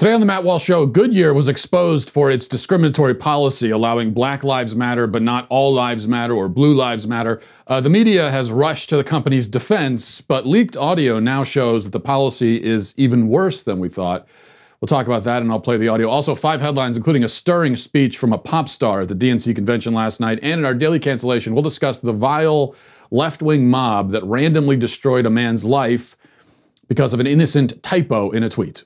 Today on the Matt Walsh Show, Goodyear was exposed for its discriminatory policy allowing Black Lives Matter, but not All Lives Matter or Blue Lives Matter. Uh, the media has rushed to the company's defense, but leaked audio now shows that the policy is even worse than we thought. We'll talk about that and I'll play the audio. Also, five headlines, including a stirring speech from a pop star at the DNC convention last night. And in our daily cancellation, we'll discuss the vile left wing mob that randomly destroyed a man's life because of an innocent typo in a tweet.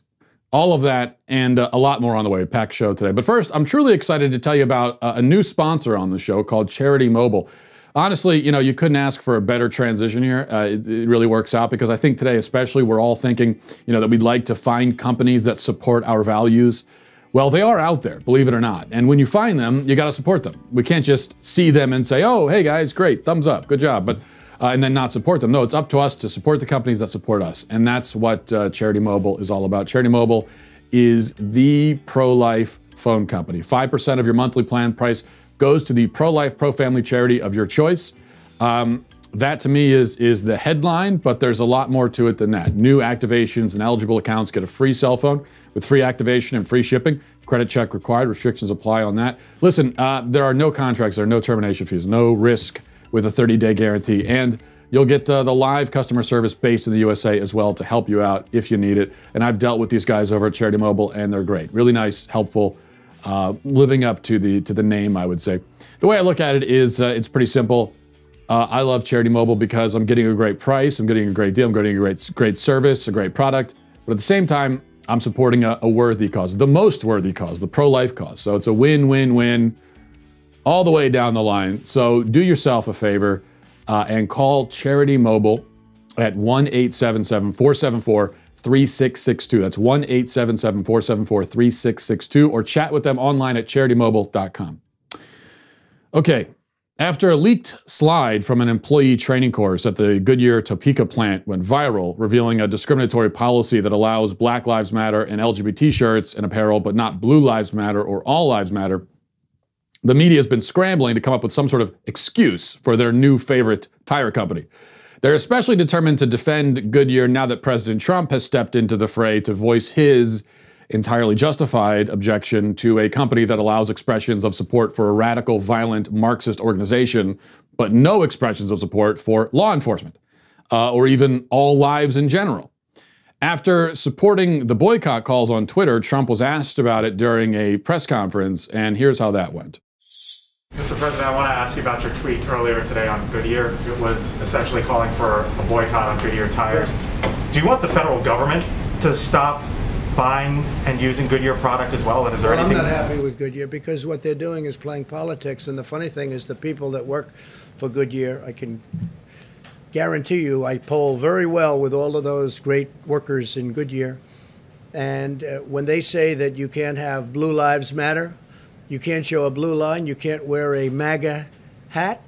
All of that and uh, a lot more on the way. Packed show today. But first, I'm truly excited to tell you about uh, a new sponsor on the show called Charity Mobile. Honestly, you know, you couldn't ask for a better transition here. Uh, it, it, really works out because I think today, especially, we're all thinking, you know, that we'd like to find companies that support our values. Well, they are out there, believe it or not. And when you find them, you got to support them. We can't just see them and say, oh, hey guys, great, thumbs up, good job. But uh, and then not support them. No, it's up to us to support the companies that support us. And that's what uh, Charity Mobile is all about. Charity Mobile is the pro life phone company. 5% of your monthly plan price goes to the pro life, pro family charity of your choice. Um, that to me is, is the headline, but there's a lot more to it than that. New activations and eligible accounts get a free cell phone with free activation and free shipping. Credit check required, restrictions apply on that. Listen, uh, there are no contracts, there are no termination fees, no risk with a 30 day guarantee. And you'll get uh, the live customer service based in the USA as well to help you out if you need it. And I've dealt with these guys over at Charity Mobile, and they're great. Really nice, helpful, uh, living up to the to the name, I would say. The way I look at it is uh, it's pretty simple. Uh, I love Charity Mobile because I'm getting a great price, I'm getting a great deal, I'm getting a great great service, a great product. But at the same time, I'm supporting a, a worthy cause, the most worthy cause, the pro-life cause. So it's a win-win-win all the way down the line. So do yourself a favor uh, and call Charity Mobile at 1 877 474 3662. That's 1 877 474 3662, or chat with them online at charitymobile.com. Okay, after a leaked slide from an employee training course at the Goodyear Topeka plant went viral, revealing a discriminatory policy that allows Black Lives Matter and LGBT shirts and apparel, but not Blue Lives Matter or All Lives Matter, the media has been scrambling to come up with some sort of excuse for their new favorite tire company. They're especially determined to defend Goodyear now that President Trump has stepped into the fray to voice his entirely justified objection to a company that allows expressions of support for a radical, violent Marxist organization, but no expressions of support for law enforcement uh, or even all lives in general. After supporting the boycott calls on Twitter, Trump was asked about it during a press conference, and here's how that went. Mr. President, I want to ask you about your tweet earlier today on Goodyear. It was essentially calling for a boycott on Goodyear tires. Do you want the federal government to stop buying and using Goodyear product as well? And is there well, anything? I'm not happy with Goodyear because what they're doing is playing politics. And the funny thing is, the people that work for Goodyear, I can guarantee you, I poll very well with all of those great workers in Goodyear. And uh, when they say that you can't have Blue Lives Matter, you can't show a blue line. You can't wear a MAGA hat.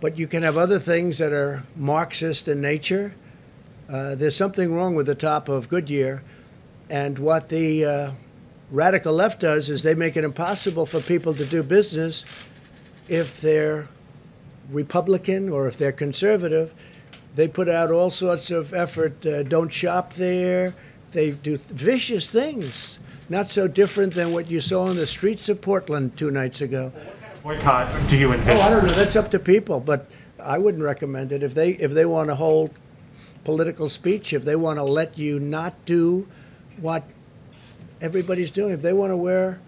But you can have other things that are Marxist in nature. Uh, there's something wrong with the top of Goodyear. And what the uh, radical left does is they make it impossible for people to do business if they're Republican or if they're conservative. They put out all sorts of effort. Uh, don't shop there. They do vicious things not so different than what you saw on the streets of Portland two nights ago. Boycott? Do you envision? Oh, I don't know. That's up to people, but I wouldn't recommend it if they if they want to hold political speech, if they want to let you not do what everybody's doing, if they want to wear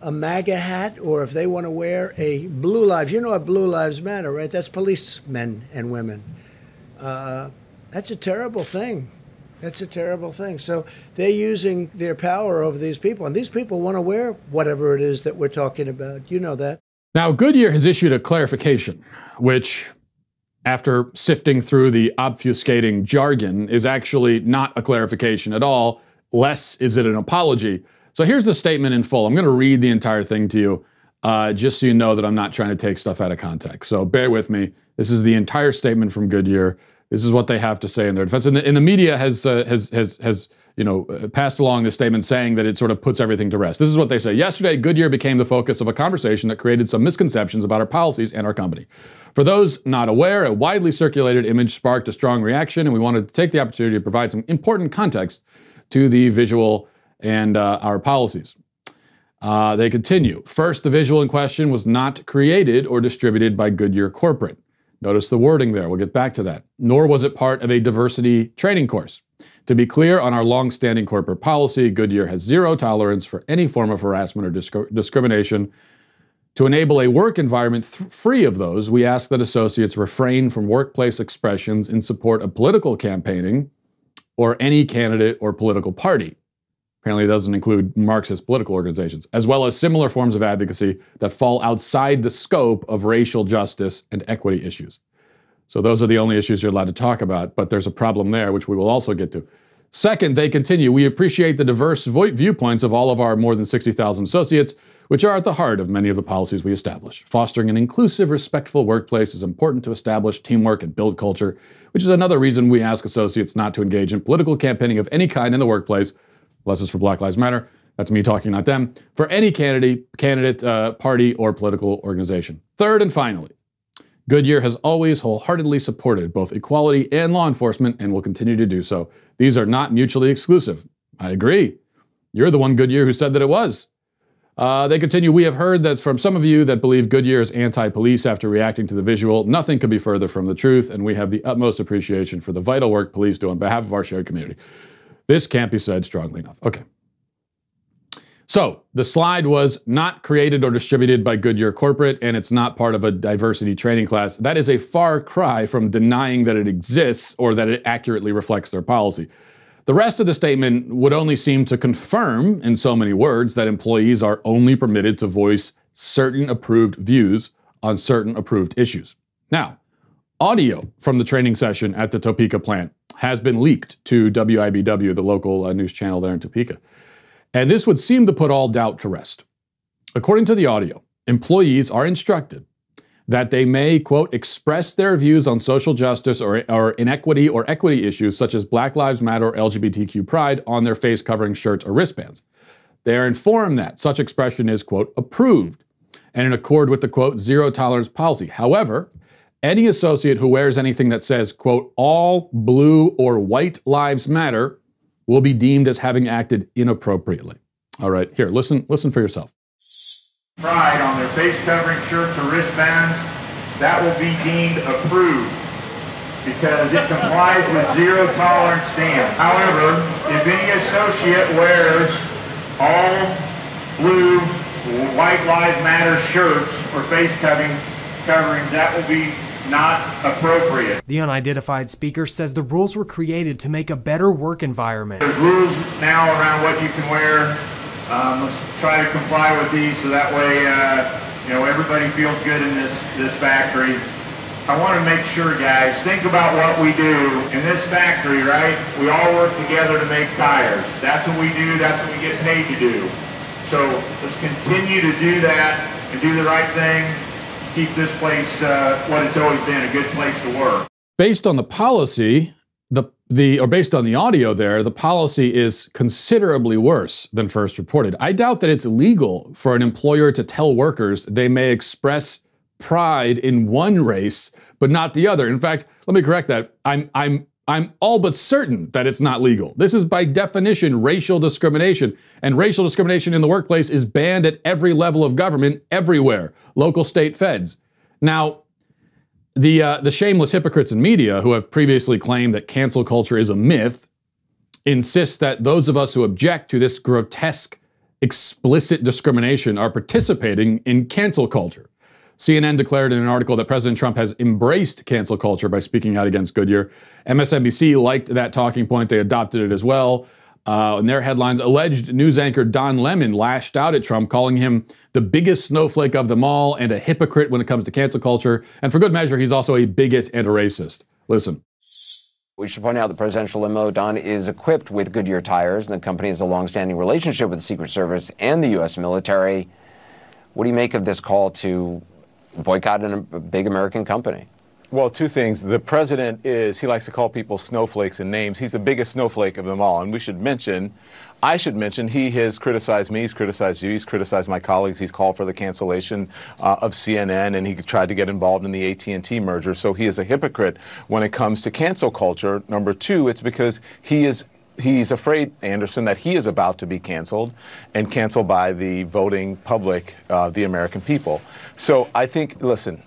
a MAGA hat or if they want to wear a Blue Lives, you know what Blue Lives Matter, right? That's policemen and women. Uh, that's a terrible thing. That's a terrible thing. So they're using their power over these people, and these people want to wear whatever it is that we're talking about. You know that. Now, Goodyear has issued a clarification, which, after sifting through the obfuscating jargon, is actually not a clarification at all. Less is it an apology. So here's the statement in full. I'm going to read the entire thing to you, uh, just so you know that I'm not trying to take stuff out of context. So bear with me. This is the entire statement from Goodyear. This is what they have to say in their defense. And the, and the media has, uh, has, has, has you know, uh, passed along this statement saying that it sort of puts everything to rest. This is what they say. Yesterday, Goodyear became the focus of a conversation that created some misconceptions about our policies and our company. For those not aware, a widely circulated image sparked a strong reaction, and we wanted to take the opportunity to provide some important context to the visual and uh, our policies. Uh, they continue. First, the visual in question was not created or distributed by Goodyear Corporate. Notice the wording there. We'll get back to that. Nor was it part of a diversity training course. To be clear, on our long-standing corporate policy, Goodyear has zero tolerance for any form of harassment or disc- discrimination. To enable a work environment free of those, we ask that associates refrain from workplace expressions in support of political campaigning or any candidate or political party. Apparently, it doesn't include Marxist political organizations, as well as similar forms of advocacy that fall outside the scope of racial justice and equity issues. So, those are the only issues you're allowed to talk about, but there's a problem there, which we will also get to. Second, they continue, we appreciate the diverse viewpoints of all of our more than 60,000 associates, which are at the heart of many of the policies we establish. Fostering an inclusive, respectful workplace is important to establish teamwork and build culture, which is another reason we ask associates not to engage in political campaigning of any kind in the workplace unless it's for Black Lives Matter. That's me talking, not them. For any candidate, candidate, uh, party, or political organization. Third and finally, Goodyear has always wholeheartedly supported both equality and law enforcement and will continue to do so. These are not mutually exclusive. I agree. You're the one, Goodyear, who said that it was. Uh, they continue, we have heard that from some of you that believe Goodyear is anti police after reacting to the visual. Nothing could be further from the truth, and we have the utmost appreciation for the vital work police do on behalf of our shared community. This can't be said strongly enough. Okay. So the slide was not created or distributed by Goodyear Corporate, and it's not part of a diversity training class. That is a far cry from denying that it exists or that it accurately reflects their policy. The rest of the statement would only seem to confirm, in so many words, that employees are only permitted to voice certain approved views on certain approved issues. Now, audio from the training session at the Topeka plant has been leaked to WIBW, the local uh, news channel there in Topeka. And this would seem to put all doubt to rest. According to the audio, employees are instructed that they may, quote, express their views on social justice or, or inequity or equity issues such as Black Lives Matter or LGBTQ pride on their face covering shirts or wristbands. They are informed that such expression is, quote, approved and in accord with the, quote, zero tolerance policy. However, any associate who wears anything that says, quote, all blue or white lives matter will be deemed as having acted inappropriately. All right, here, listen, listen for yourself. Pride on their face covering shirts or wristbands, that will be deemed approved because it complies with zero tolerance stance. However, if any associate wears all blue, white lives matter shirts or face covering coverings, that will be not appropriate. The unidentified speaker says the rules were created to make a better work environment. There's rules now around what you can wear. Um, let's try to comply with these so that way, uh, you know, everybody feels good in this, this factory. I want to make sure, guys, think about what we do in this factory, right? We all work together to make tires. That's what we do. That's what we get paid to do. So let's continue to do that and do the right thing keep this place uh, what it's always been a good place to work. Based on the policy, the the or based on the audio there, the policy is considerably worse than first reported. I doubt that it's legal for an employer to tell workers they may express pride in one race but not the other. In fact, let me correct that. I'm I'm I'm all but certain that it's not legal. This is by definition racial discrimination. And racial discrimination in the workplace is banned at every level of government, everywhere, local, state, feds. Now, the, uh, the shameless hypocrites in media who have previously claimed that cancel culture is a myth insist that those of us who object to this grotesque, explicit discrimination are participating in cancel culture. CNN declared in an article that President Trump has embraced cancel culture by speaking out against Goodyear. MSNBC liked that talking point, they adopted it as well. Uh, in their headlines, alleged news anchor Don Lemon lashed out at Trump, calling him the biggest snowflake of them all and a hypocrite when it comes to cancel culture. And for good measure, he's also a bigot and a racist. Listen. We should point out the presidential limo, Don, is equipped with Goodyear tires, and the company has a long-standing relationship with the Secret Service and the U.S. military. What do you make of this call to boycott a big American company? Well, two things. The president is, he likes to call people snowflakes and names. He's the biggest snowflake of them all. And we should mention, I should mention, he has criticized me, he's criticized you, he's criticized my colleagues, he's called for the cancellation uh, of CNN, and he tried to get involved in the AT&T merger. So he is a hypocrite when it comes to cancel culture. Number two, it's because he is he's afraid, Anderson, that he is about to be canceled and canceled by the voting public, uh, the American people. So I think, listen,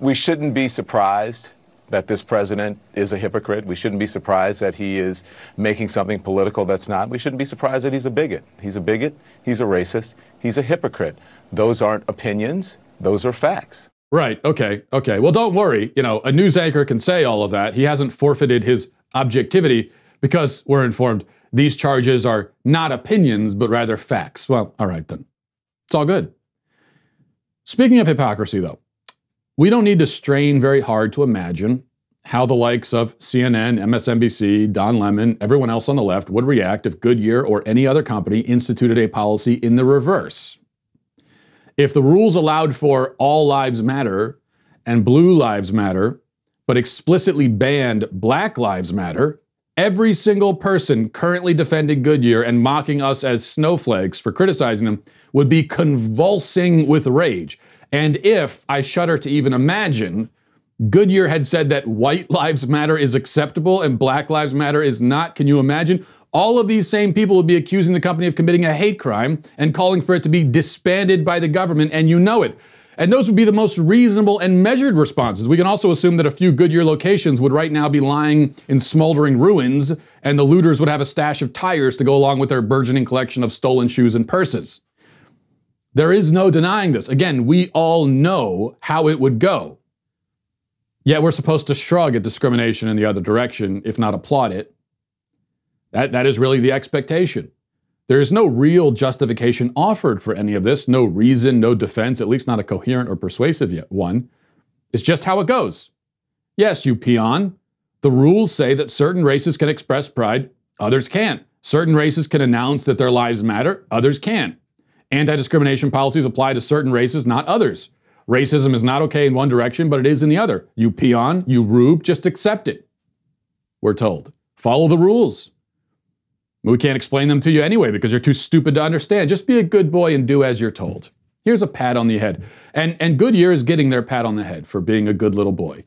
we shouldn't be surprised that this president is a hypocrite. We shouldn't be surprised that he is making something political that's not. We shouldn't be surprised that he's a bigot. He's a bigot, he's a racist, he's a hypocrite. Those aren't opinions, those are facts. Right. Okay. Okay. Well, don't worry. You know, a news anchor can say all of that. He hasn't forfeited his objectivity because we're informed these charges are not opinions, but rather facts. Well, all right then. It's all good. Speaking of hypocrisy, though, we don't need to strain very hard to imagine how the likes of CNN, MSNBC, Don Lemon, everyone else on the left would react if Goodyear or any other company instituted a policy in the reverse. If the rules allowed for all lives matter and blue lives matter, but explicitly banned black lives matter, every single person currently defending Goodyear and mocking us as snowflakes for criticizing them would be convulsing with rage. And if, I shudder to even imagine, Goodyear had said that white lives matter is acceptable and black lives matter is not, can you imagine? All of these same people would be accusing the company of committing a hate crime and calling for it to be disbanded by the government, and you know it. And those would be the most reasonable and measured responses. We can also assume that a few Goodyear locations would right now be lying in smoldering ruins, and the looters would have a stash of tires to go along with their burgeoning collection of stolen shoes and purses. There is no denying this. Again, we all know how it would go. Yet we're supposed to shrug at discrimination in the other direction, if not applaud it. That, that is really the expectation. There is no real justification offered for any of this, no reason, no defense, at least not a coherent or persuasive yet one. It's just how it goes. Yes, you peon. The rules say that certain races can express pride, others can't. Certain races can announce that their lives matter, others can't. Anti discrimination policies apply to certain races, not others. Racism is not okay in one direction, but it is in the other. You peon, you rube, just accept it. We're told. Follow the rules. We can't explain them to you anyway because you're too stupid to understand. Just be a good boy and do as you're told. Here's a pat on the head. And, and Goodyear is getting their pat on the head for being a good little boy,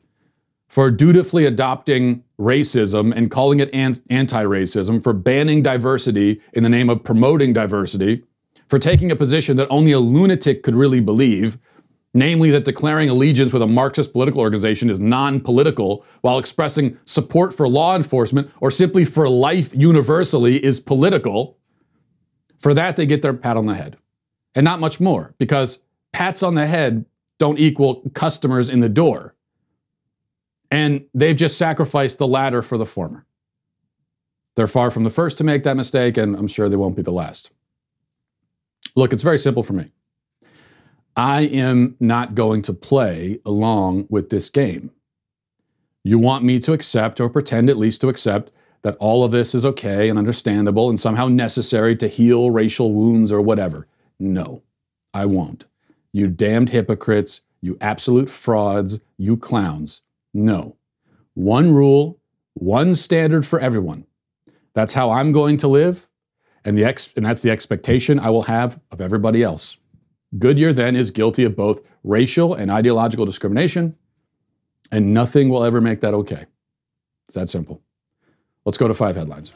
for dutifully adopting racism and calling it anti racism, for banning diversity in the name of promoting diversity, for taking a position that only a lunatic could really believe, namely that declaring allegiance with a Marxist political organization is non political, while expressing support for law enforcement or simply for life universally is political. For that, they get their pat on the head. And not much more, because pats on the head don't equal customers in the door. And they've just sacrificed the latter for the former. They're far from the first to make that mistake, and I'm sure they won't be the last. Look, it's very simple for me. I am not going to play along with this game. You want me to accept or pretend at least to accept that all of this is okay and understandable and somehow necessary to heal racial wounds or whatever. No, I won't. You damned hypocrites, you absolute frauds, you clowns. No. One rule, one standard for everyone. That's how I'm going to live, and, the ex- and that's the expectation I will have of everybody else. Goodyear then is guilty of both racial and ideological discrimination, and nothing will ever make that okay. It's that simple. Let's go to five headlines.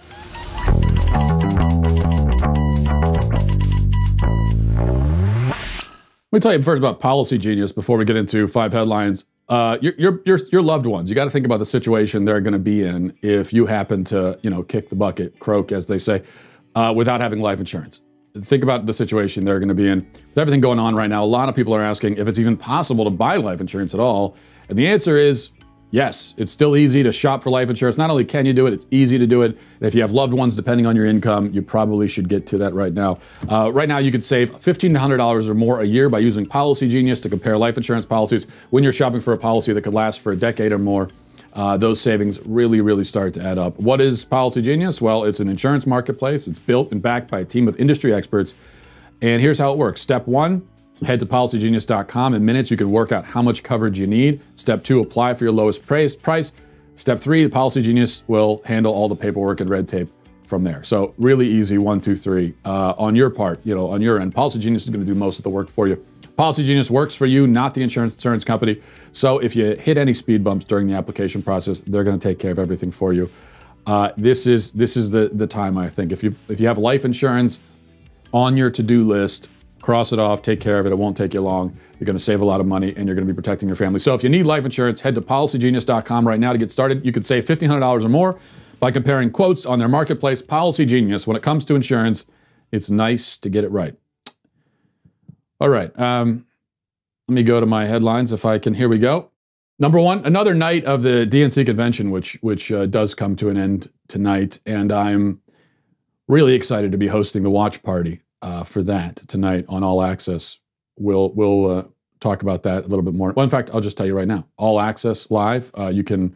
Let me tell you first about Policy Genius before we get into five headlines. Uh, your, your, your, your loved ones, you got to think about the situation they're going to be in if you happen to, you know, kick the bucket, croak, as they say, uh, without having life insurance think about the situation they're going to be in. With everything going on right now, a lot of people are asking if it's even possible to buy life insurance at all. And the answer is yes, it's still easy to shop for life insurance. Not only can you do it, it's easy to do it. And if you have loved ones, depending on your income, you probably should get to that right now. Uh, right now, you could save $1,500 or more a year by using Policy Genius to compare life insurance policies when you're shopping for a policy that could last for a decade or more uh, those savings really, really start to add up. What is Policy Genius? Well, it's an insurance marketplace. It's built and backed by a team of industry experts. And here's how it works. Step one, head to policygenius.com. In minutes, you can work out how much coverage you need. Step two, apply for your lowest price. Step three, the Policy Genius will handle all the paperwork and red tape from there. So really easy, one, two, three. Uh, on your part, you know, on your end, Policy Genius is going to do most of the work for you. Policy Genius works for you, not the insurance insurance company. So if you hit any speed bumps during the application process, they're going to take care of everything for you. uh, this is this is the the time I think if you if you have life insurance on your to do list, cross it off, take care of it. It won't take you long. You're going to save a lot of money and you're going to be protecting your family. So if you need life insurance, head to policygenius.com right now to get started. You could save $1,500 or more by comparing quotes on their marketplace. Policy Genius. When it comes to insurance, it's nice to get it right. All right. Um, let me go to my headlines if I can. Here we go. Number one, another night of the DNC convention, which which uh, does come to an end tonight, and I'm really excited to be hosting the watch party uh, for that tonight on All Access. We'll we'll uh, talk about that a little bit more. Well, in fact, I'll just tell you right now, All Access Live. Uh, you can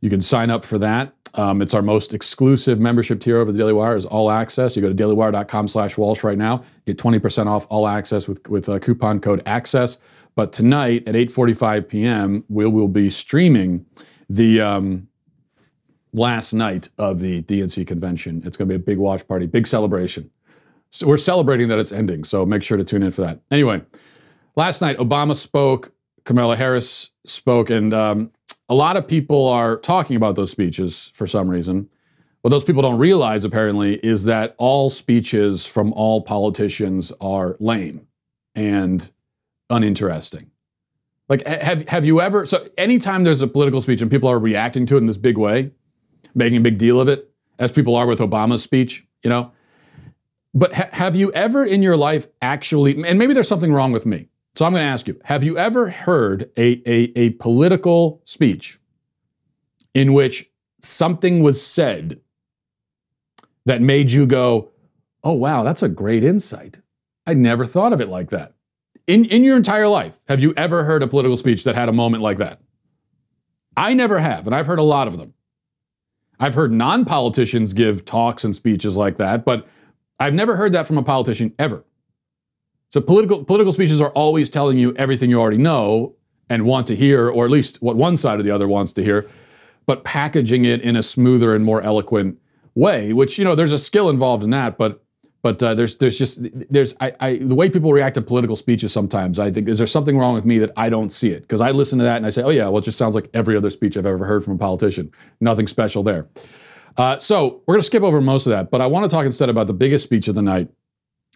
you can sign up for that. Um, it's our most exclusive membership tier over the Daily Wire is All Access. You go to dailywire.com slash Walsh right now, get 20% off All Access with with uh, coupon code ACCESS. But tonight at 8:45 p.m., we will be streaming the um, last night of the DNC convention. It's going to be a big watch party, big celebration. So we're celebrating that it's ending. So make sure to tune in for that. Anyway, last night Obama spoke, Kamala Harris spoke, and um, a lot of people are talking about those speeches for some reason. What those people don't realize, apparently, is that all speeches from all politicians are lame and uninteresting. Like, have, have you ever, so anytime there's a political speech and people are reacting to it in this big way, making a big deal of it, as people are with Obama's speech, you know, but ha- have you ever in your life actually, and maybe there's something wrong with me. So I'm going to ask you have you ever heard a, a, a political speech in which something was said that made you go, oh, wow, that's a great insight? I never thought of it like that. In, in your entire life, have you ever heard a political speech that had a moment like that? I never have, and I've heard a lot of them. I've heard non politicians give talks and speeches like that, but I've never heard that from a politician ever. So political political speeches are always telling you everything you already know and want to hear, or at least what one side or the other wants to hear, but packaging it in a smoother and more eloquent way. Which you know, there's a skill involved in that, but but uh, there's there's just there's I, I, the way people react to political speeches sometimes I think is there something wrong with me that I don't see it because I listen to that and I say oh yeah well it just sounds like every other speech I've ever heard from a politician nothing special there. Uh, so we're going to skip over most of that, but I want to talk instead about the biggest speech of the night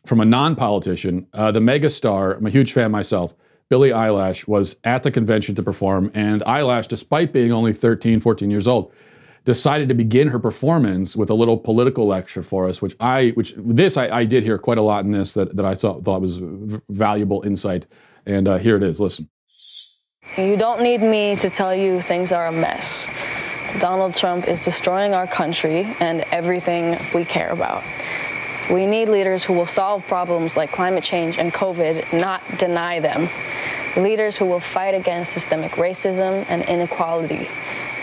from a non-politician, uh, the megastar. I'm a huge fan myself. Billie Eilish was at the convention to perform, and Eilish, despite being only 13, 14 years old, decided to begin her performance with a little political lecture for us, which I, which this I, I did hear quite a lot in this that, that I thought, thought was valuable insight. And uh, here it is. Listen. You don't need me to tell you things are a mess. Donald Trump is destroying our country and everything we care about. We need leaders who will solve problems like climate change and COVID, not deny them. Leaders who will fight against systemic racism and inequality.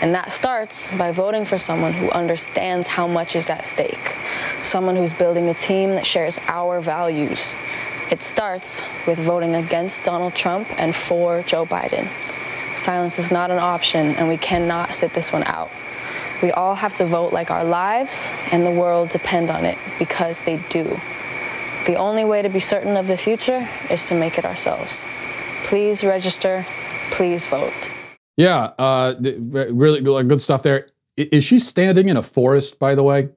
And that starts by voting for someone who understands how much is at stake, someone who's building a team that shares our values. It starts with voting against Donald Trump and for Joe Biden. Silence is not an option, and we cannot sit this one out. We all have to vote like our lives and the world depend on it because they do. The only way to be certain of the future is to make it ourselves. Please register. Please vote. Yeah, uh, really good stuff there. Is she standing in a forest, by the way?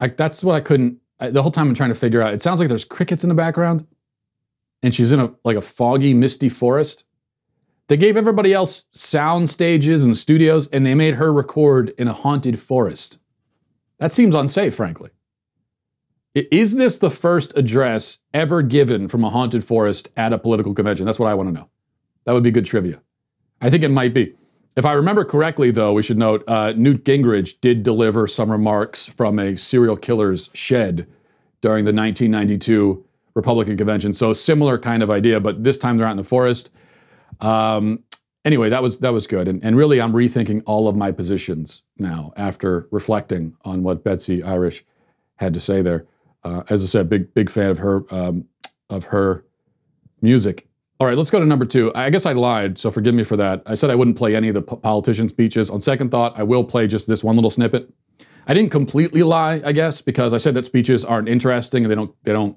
Like that's what I couldn't. I, the whole time I'm trying to figure out. It sounds like there's crickets in the background, and she's in a like a foggy, misty forest. They gave everybody else sound stages and studios, and they made her record in a haunted forest. That seems unsafe, frankly. Is this the first address ever given from a haunted forest at a political convention? That's what I want to know. That would be good trivia. I think it might be. If I remember correctly, though, we should note uh, Newt Gingrich did deliver some remarks from a serial killer's shed during the 1992 Republican convention. So similar kind of idea, but this time they're out in the forest. Um, anyway, that was that was good, and, and really, I'm rethinking all of my positions now after reflecting on what Betsy Irish had to say there. Uh, as I said, big big fan of her um, of her music. All right, let's go to number two. I guess I lied, so forgive me for that. I said I wouldn't play any of the p- politician speeches. On second thought, I will play just this one little snippet. I didn't completely lie, I guess, because I said that speeches aren't interesting and they don't they don't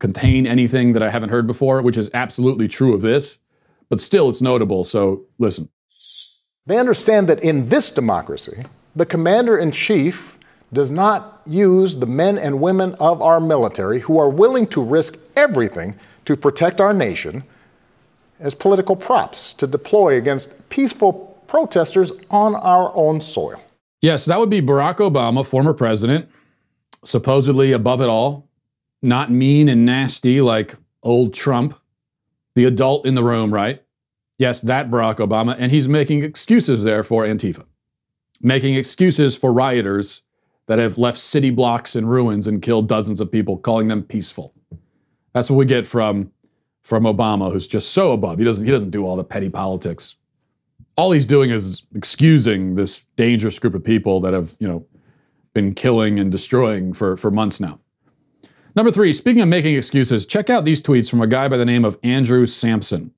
contain anything that I haven't heard before, which is absolutely true of this but still it's notable. So listen. They understand that in this democracy, the commander in chief does not use the men and women of our military who are willing to risk everything to protect our nation as political props to deploy against peaceful protesters on our own soil. Yes, that would be Barack Obama, former president, supposedly above it all, not mean and nasty like old Trump, the adult in the room, right? Yes, that Barack Obama. And he's making excuses there for Antifa, making excuses for rioters that have left city blocks in ruins and killed dozens of people, calling them peaceful. That's what we get from, from Obama, who's just so above. He doesn't, he doesn't do all the petty politics. All he's doing is excusing this dangerous group of people that have, you know, been killing and destroying for, for months now. Number three, speaking of making excuses, check out these tweets from a guy by the name of Andrew Sampson.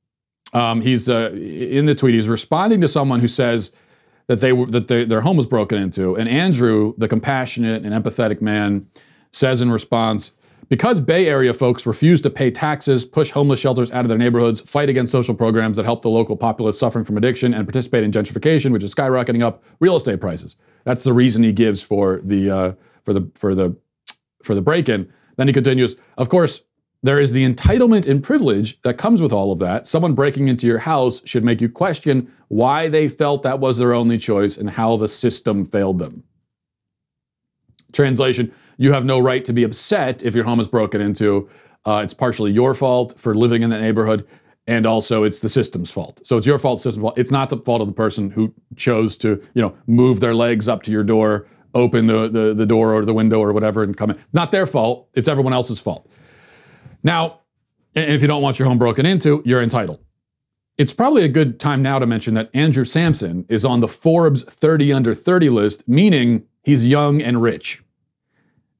Um, he's uh, in the tweet. He's responding to someone who says that they were that they, their home was broken into, and Andrew, the compassionate and empathetic man, says in response, because Bay Area folks refuse to pay taxes, push homeless shelters out of their neighborhoods, fight against social programs that help the local populace suffering from addiction, and participate in gentrification, which is skyrocketing up real estate prices. That's the reason he gives for the uh, for the for the for the break-in. Then he continues, of course, there is the entitlement and privilege that comes with all of that. Someone breaking into your house should make you question why they felt that was their only choice and how the system failed them. Translation You have no right to be upset if your home is broken into. Uh, it's partially your fault for living in that neighborhood, and also it's the system's fault. So it's your fault, system's fault. It's not the fault of the person who chose to, you know, move their legs up to your door, open the, the, the door or the window or whatever and come in. Not their fault. It's everyone else's fault. Now, if you don't want your home broken into, you're entitled. It's probably a good time now to mention that Andrew Sampson is on the Forbes 30 under 30 list, meaning he's young and rich.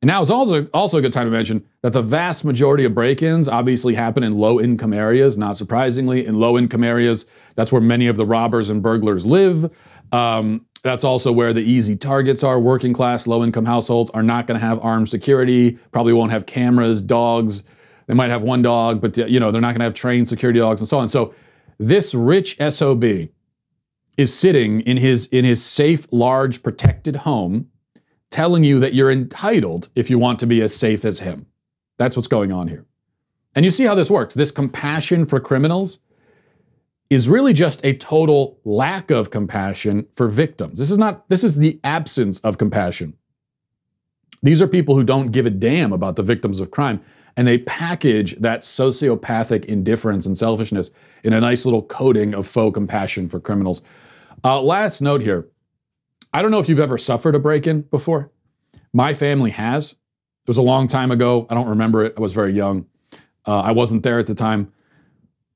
And now it's also, also a good time to mention that the vast majority of break ins obviously happen in low income areas, not surprisingly. In low income areas, that's where many of the robbers and burglars live. Um, that's also where the easy targets are. Working class, low income households are not going to have armed security, probably won't have cameras, dogs. They might have one dog, but you know, they're not going to have trained security dogs and so on. So this rich SOB is sitting in his in his safe, large, protected home, telling you that you're entitled if you want to be as safe as him. That's what's going on here. And you see how this works. This compassion for criminals is really just a total lack of compassion for victims. This is not this is the absence of compassion. These are people who don't give a damn about the victims of crime and they package that sociopathic indifference and selfishness in a nice little coating of faux compassion for criminals. Uh, last note here I don't know if you've ever suffered a break in before. My family has. It was a long time ago. I don't remember it. I was very young. Uh, I wasn't there at the time.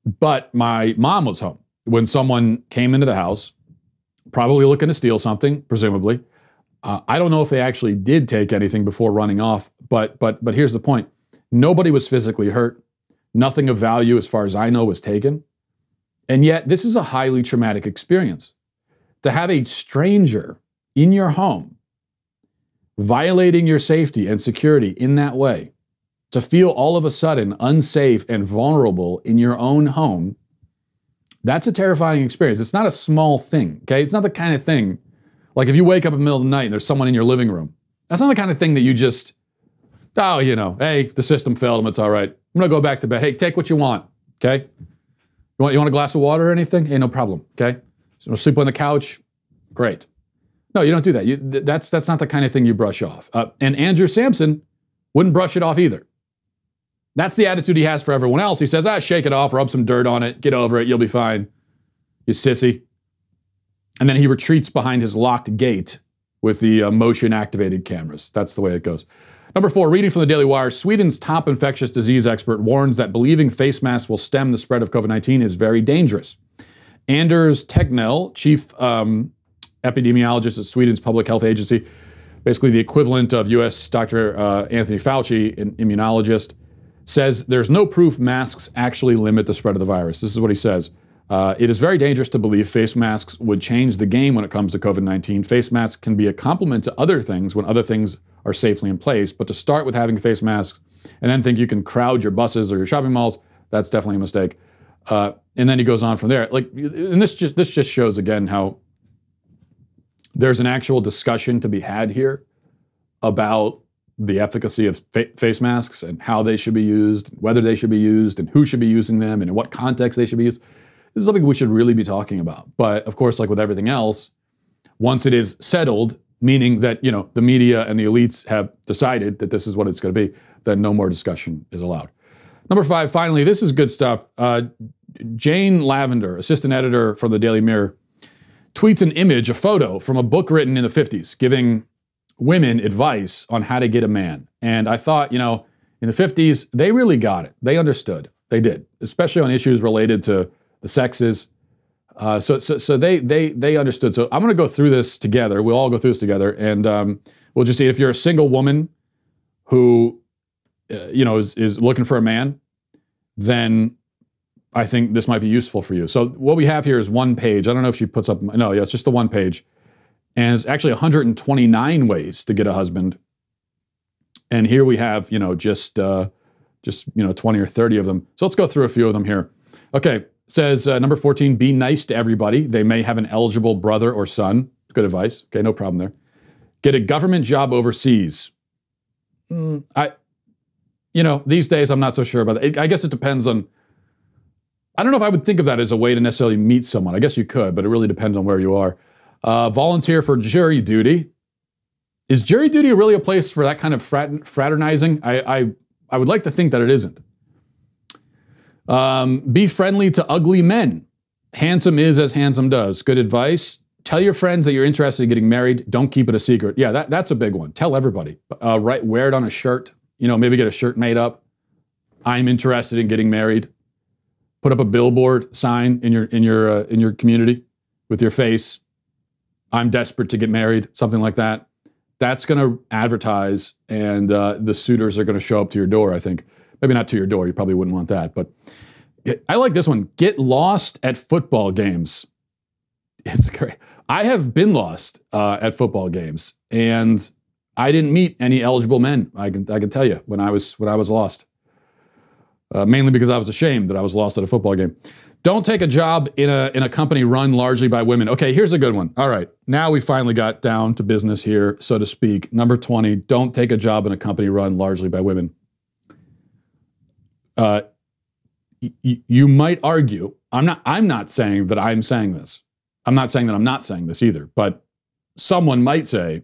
But my mom was home when someone came into the house, probably looking to steal something, presumably. Uh, I don't know if they actually did take anything before running off, but but but here's the point: Nobody was physically hurt. Nothing of value, as far as I know, was taken. And yet, this is a highly traumatic experience. To have a stranger in your home violating your safety and security in that way, to feel all of a sudden unsafe and vulnerable in your own home, that's a terrifying experience. It's not a small thing, okay? It's not the kind of thing like if you wake up in the middle of the night and there's someone in your living room. That's not the kind of thing that you just Oh, you know, hey, the system failed him. It's all right. I'm gonna go back to bed. Hey, take what you want. Okay. You want you want a glass of water or anything? Hey, no problem. Okay. So sleep on the couch. Great. No, you don't do that. You, that's that's not the kind of thing you brush off. Uh, and Andrew Sampson wouldn't brush it off either. That's the attitude he has for everyone else. He says, ah, shake it off, rub some dirt on it, get over it, you'll be fine. You sissy. And then he retreats behind his locked gate with the uh, motion activated cameras. That's the way it goes. Number four, reading from the Daily Wire, Sweden's top infectious disease expert warns that believing face masks will stem the spread of COVID 19 is very dangerous. Anders Tegnell, chief um, epidemiologist at Sweden's public health agency, basically the equivalent of US Dr. Uh, Anthony Fauci, an immunologist, says there's no proof masks actually limit the spread of the virus. This is what he says. Uh, it is very dangerous to believe face masks would change the game when it comes to COVID 19. Face masks can be a complement to other things when other things are safely in place. But to start with having face masks and then think you can crowd your buses or your shopping malls, that's definitely a mistake. Uh, and then he goes on from there. Like, and this just this just shows again how there's an actual discussion to be had here about the efficacy of fa- face masks and how they should be used, whether they should be used, and who should be using them, and in what context they should be used. This is something we should really be talking about. But of course, like with everything else, once it is settled, meaning that you know the media and the elites have decided that this is what it's going to be, then no more discussion is allowed. Number five, finally, this is good stuff. Uh, Jane Lavender, assistant editor from the Daily Mirror, tweets an image, a photo from a book written in the 50s, giving women advice on how to get a man. And I thought, you know, in the 50s, they really got it. They understood. They did, especially on issues related to the sexes. Uh, so, so, so they, they, they understood. So I'm going to go through this together. We'll all go through this together, and um, we'll just see if you're a single woman who, uh, you know, is, is looking for a man, then I think this might be useful for you. So what we have here is one page. I don't know if she puts up. No, yeah, it's just the one page, and it's actually 129 ways to get a husband. And here we have, you know, just uh, just you know 20 or 30 of them. So let's go through a few of them here. Okay, says uh, number 14, be nice to everybody. They may have an eligible brother or son. Good advice. Okay, no problem there. Get a government job overseas. Mm, I, you know, these days I'm not so sure about that. I guess it depends on. I don't know if I would think of that as a way to necessarily meet someone. I guess you could, but it really depends on where you are. Uh, volunteer for jury duty. Is jury duty really a place for that kind of frat- fraternizing? I, I, I would like to think that it isn't. Um, be friendly to ugly men. Handsome is as handsome does. Good advice. Tell your friends that you're interested in getting married. Don't keep it a secret. Yeah, that, that's a big one. Tell everybody. Uh, right, wear it on a shirt. You know, maybe get a shirt made up. I'm interested in getting married. Put up a billboard sign in your in your uh, in your community with your face. I'm desperate to get married. Something like that. That's going to advertise, and uh, the suitors are going to show up to your door. I think maybe not to your door. You probably wouldn't want that, but I like this one. Get lost at football games. It's great. I have been lost uh, at football games, and I didn't meet any eligible men. I can I can tell you when I was when I was lost. Uh, mainly because I was ashamed that I was lost at a football game. Don't take a job in a in a company run largely by women. Okay, here's a good one. All right, now we finally got down to business here, so to speak. Number twenty: Don't take a job in a company run largely by women. Uh, you might argue. I'm not. I'm not saying that I'm saying this. I'm not saying that I'm not saying this either. But someone might say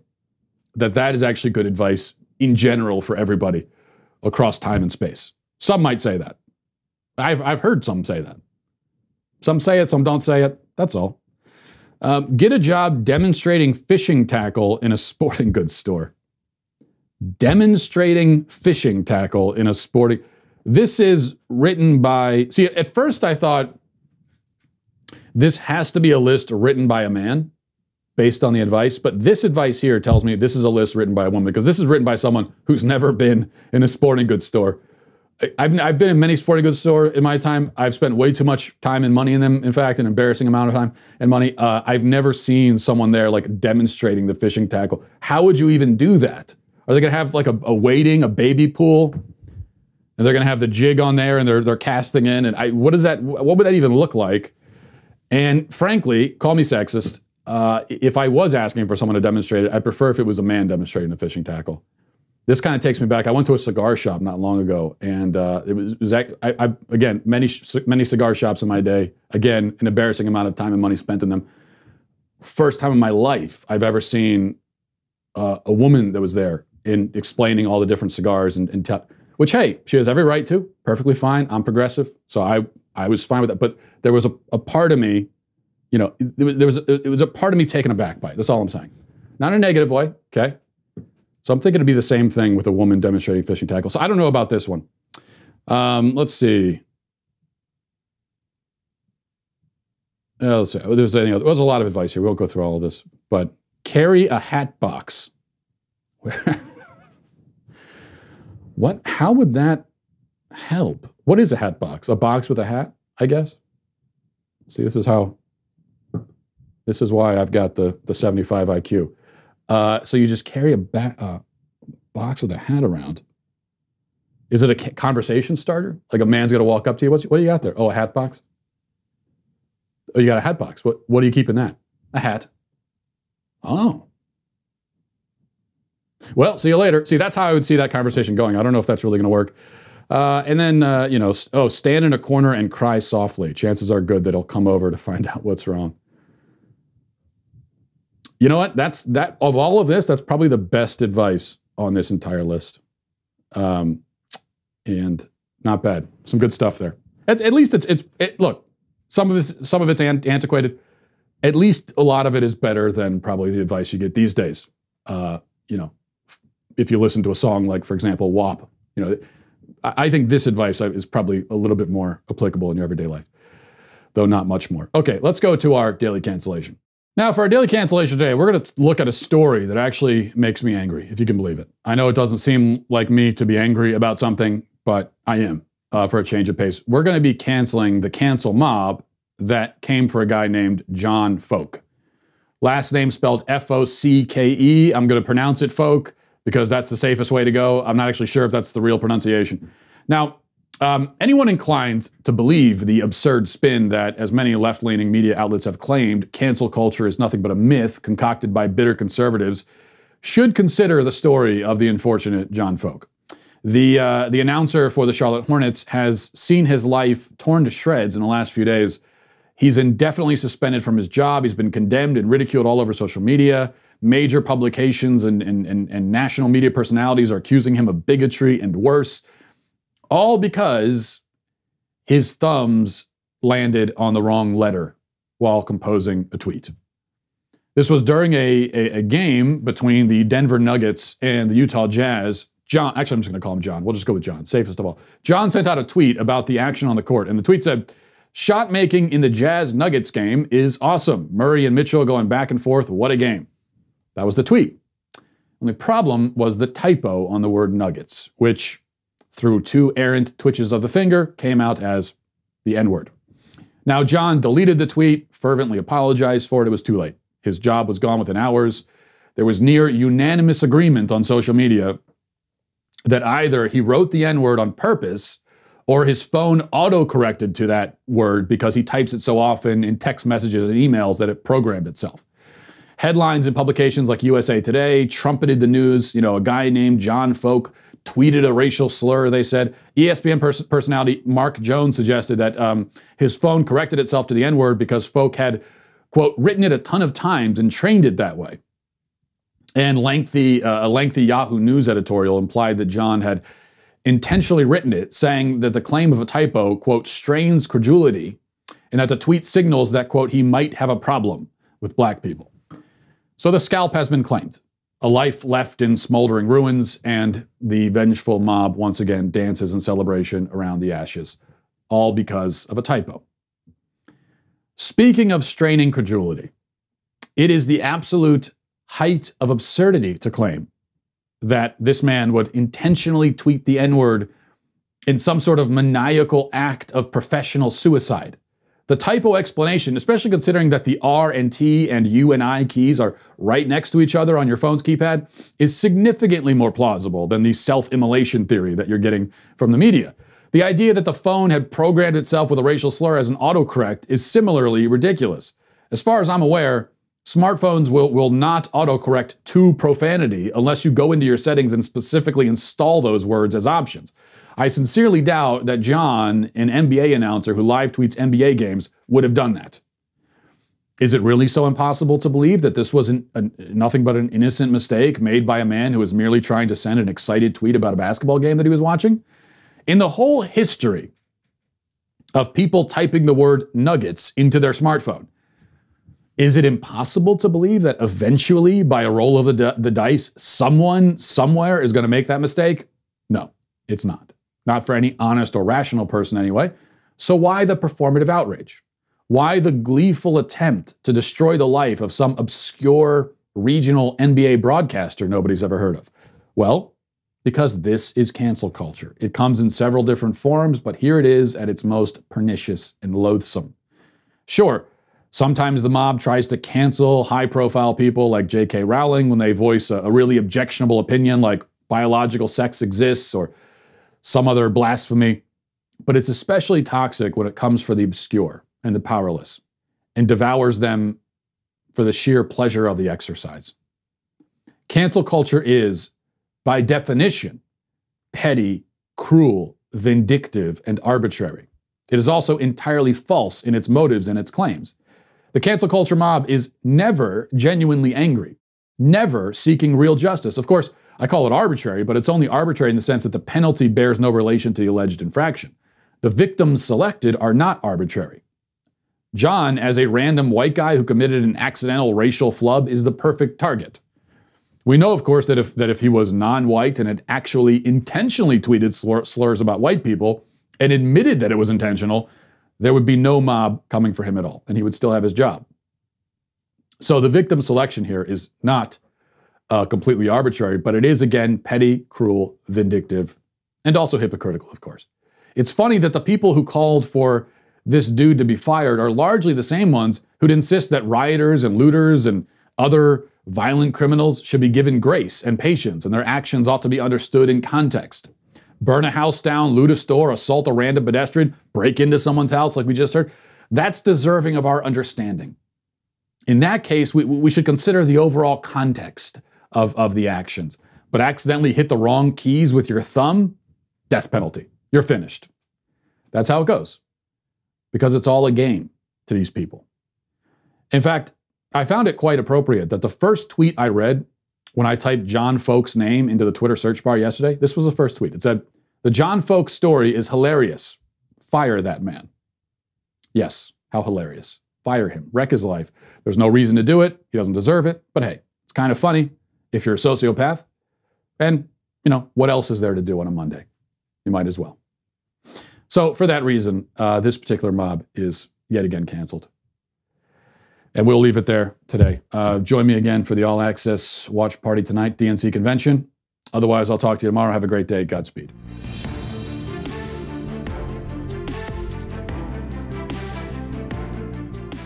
that that is actually good advice in general for everybody across time and space. Some might say that. I've, I've heard some say that. Some say it, some don't say it. That's all. Um, get a job demonstrating fishing tackle in a sporting goods store. Demonstrating fishing tackle in a sporting. This is written by. See, at first I thought this has to be a list written by a man based on the advice, but this advice here tells me this is a list written by a woman because this is written by someone who's never been in a sporting goods store. I've, I've been in many sporting goods stores in my time. I've spent way too much time and money in them. In fact, an embarrassing amount of time and money. Uh, I've never seen someone there like demonstrating the fishing tackle. How would you even do that? Are they going to have like a, a waiting, a baby pool? And they're going to have the jig on there and they're, they're casting in. And I, what does that, what would that even look like? And frankly, call me sexist. Uh, if I was asking for someone to demonstrate it, I'd prefer if it was a man demonstrating the fishing tackle. This kind of takes me back. I went to a cigar shop not long ago, and uh, it was, it was I, I, again many many cigar shops in my day. Again, an embarrassing amount of time and money spent in them. First time in my life I've ever seen uh, a woman that was there in explaining all the different cigars and, and which hey, she has every right to. Perfectly fine. I'm progressive, so I I was fine with that. But there was a, a part of me, you know, there was it was a part of me taken aback by it. That's all I'm saying. Not in a negative way, okay? So I'm thinking it'd be the same thing with a woman demonstrating fishing tackle. So I don't know about this one. Um, let's see. Uh, let's see. There's any other. There was a lot of advice here. We won't go through all of this, but carry a hat box. what? How would that help? What is a hat box? A box with a hat, I guess. See, this is how. This is why I've got the the 75 IQ. Uh, so you just carry a ba- uh, box with a hat around. Is it a conversation starter? Like a man's going to walk up to you. What's, what do you got there? Oh, a hat box. Oh, you got a hat box. What, what do you keep in that? A hat. Oh. Well, see you later. See, that's how I would see that conversation going. I don't know if that's really going to work. Uh, and then, uh, you know, oh, stand in a corner and cry softly. Chances are good that he'll come over to find out what's wrong. You know what? That's that of all of this. That's probably the best advice on this entire list. Um, and not bad. Some good stuff there. It's, at least it's it's it, look. Some of it's some of it's antiquated. At least a lot of it is better than probably the advice you get these days. Uh, you know, if you listen to a song like, for example, WAP, you know, I think this advice is probably a little bit more applicable in your everyday life, though not much more. Okay, let's go to our daily cancellation. Now, for our daily cancellation today, we're going to look at a story that actually makes me angry, if you can believe it. I know it doesn't seem like me to be angry about something, but I am uh, for a change of pace. We're going to be canceling the cancel mob that came for a guy named John Folk. Last name spelled F O C K E. I'm going to pronounce it Folk because that's the safest way to go. I'm not actually sure if that's the real pronunciation. Now, um, anyone inclined to believe the absurd spin that, as many left leaning media outlets have claimed, cancel culture is nothing but a myth concocted by bitter conservatives should consider the story of the unfortunate John Folk. The, uh, the announcer for the Charlotte Hornets has seen his life torn to shreds in the last few days. He's indefinitely suspended from his job. He's been condemned and ridiculed all over social media. Major publications and, and, and, and national media personalities are accusing him of bigotry and worse all because his thumbs landed on the wrong letter while composing a tweet. This was during a, a, a, game between the Denver Nuggets and the Utah Jazz. John, actually, I'm just going to call him John. We'll just go with John, safest of all. John sent out a tweet about the action on the court, and the tweet said, Shot making in the Jazz Nuggets game is awesome. Murray and Mitchell going back and forth. What a game. That was the tweet. Only problem was the typo on the word Nuggets, which through two errant twitches of the finger, came out as the N word. Now, John deleted the tweet, fervently apologized for it. It was too late. His job was gone within hours. There was near unanimous agreement on social media that either he wrote the N word on purpose or his phone auto corrected to that word because he types it so often in text messages and emails that it programmed itself. Headlines in publications like USA Today trumpeted the news. You know, a guy named John Folk tweeted a racial slur, they said. ESPN pers- personality Mark Jones suggested that um, his phone corrected itself to the N word because folk had, quote, written it a ton of times and trained it that way. And lengthy, uh, a lengthy Yahoo News editorial implied that John had intentionally written it, saying that the claim of a typo, quote, strains credulity, and that the tweet signals that, quote, he might have a problem with black people. So the scalp has been claimed a life left in smoldering ruins, and the vengeful mob once again dances in celebration around the ashes, all because of a typo. Speaking of straining credulity, it is the absolute height of absurdity to claim that this man would intentionally tweet the N word in some sort of maniacal act of professional suicide. The typo explanation, especially considering that the R and T and U and I keys are right next to each other on your phone's keypad, is significantly more plausible than the self immolation theory that you're getting from the media. The idea that the phone had programmed itself with a racial slur as an autocorrect is similarly ridiculous. As far as I'm aware, smartphones will, will not autocorrect to profanity unless you go into your settings and specifically install those words as options. I sincerely doubt that John, an NBA announcer who live tweets NBA games, would have done that. Is it really so impossible to believe that this was an, nothing but an innocent mistake made by a man who was merely trying to send an excited tweet about a basketball game that he was watching? In the whole history of people typing the word nuggets into their smartphone, is it impossible to believe that eventually, by a roll of the, the dice, someone somewhere is going to make that mistake? No, it's not. Not for any honest or rational person, anyway. So, why the performative outrage? Why the gleeful attempt to destroy the life of some obscure regional NBA broadcaster nobody's ever heard of? Well, because this is cancel culture. It comes in several different forms, but here it is at its most pernicious and loathsome. Sure, sometimes the mob tries to cancel high profile people like J.K. Rowling when they voice a, a really objectionable opinion like biological sex exists or some other blasphemy, but it's especially toxic when it comes for the obscure and the powerless and devours them for the sheer pleasure of the exercise. Cancel culture is, by definition, petty, cruel, vindictive, and arbitrary. It is also entirely false in its motives and its claims. The cancel culture mob is never genuinely angry, never seeking real justice. Of course, I call it arbitrary, but it's only arbitrary in the sense that the penalty bears no relation to the alleged infraction. The victims selected are not arbitrary. John, as a random white guy who committed an accidental racial flub, is the perfect target. We know, of course, that if, that if he was non white and had actually intentionally tweeted slur, slurs about white people and admitted that it was intentional, there would be no mob coming for him at all, and he would still have his job. So the victim selection here is not uh, completely arbitrary, but it is, again, petty, cruel, vindictive, and also hypocritical, of course. It's funny that the people who called for this dude to be fired are largely the same ones who'd insist that rioters and looters and other violent criminals should be given grace and patience, and their actions ought to be understood in context. Burn a house down, loot a store, assault a random pedestrian, break into someone's house, like we just heard, that's deserving of our understanding. In that case, we, we should consider the overall context of, of the actions. But accidentally hit the wrong keys with your thumb, death penalty. You're finished. That's how it goes because it's all a game to these people. In fact, I found it quite appropriate that the first tweet I read when I typed John Folk's name into the Twitter search bar yesterday, this was the first tweet. It said, The John Folk story is hilarious. Fire that man. Yes, how hilarious. Fire him, wreck his life. There's no reason to do it. He doesn't deserve it. But hey, it's kind of funny if you're a sociopath. And, you know, what else is there to do on a Monday? You might as well. So, for that reason, uh, this particular mob is yet again canceled. And we'll leave it there today. Uh, join me again for the All Access Watch Party tonight, DNC convention. Otherwise, I'll talk to you tomorrow. Have a great day. Godspeed.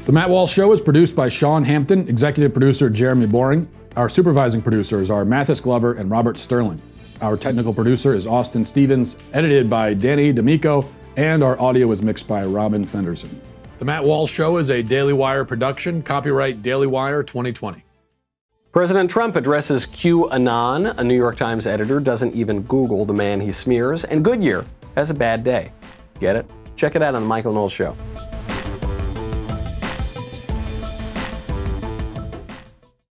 The Matt Walsh Show is produced by Sean Hampton, executive producer Jeremy Boring. Our supervising producers are Mathis Glover and Robert Sterling. Our technical producer is Austin Stevens, edited by Danny D'Amico, and our audio is mixed by Robin Fenderson. The Matt Walsh Show is a Daily Wire production, copyright Daily Wire 2020. President Trump addresses QAnon. A New York Times editor doesn't even Google the man he smears, and Goodyear has a bad day. Get it? Check it out on The Michael Knowles Show.